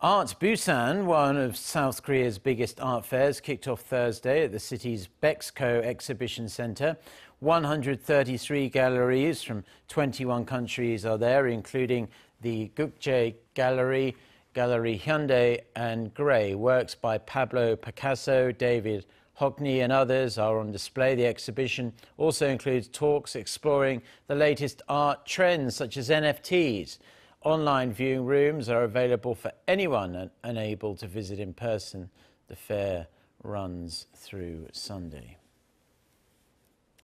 Art Busan, one of South Korea's biggest art fairs, kicked off Thursday at the city's Bexco Exhibition Centre. 133 galleries from 21 countries are there, including the Kukje Gallery, Gallery Hyundai and Gray. Works by Pablo Picasso, David Hockney and others are on display. The exhibition also includes talks exploring the latest art trends such as NFTs. Online viewing rooms are available for anyone unable to visit in person. The fair runs through Sunday.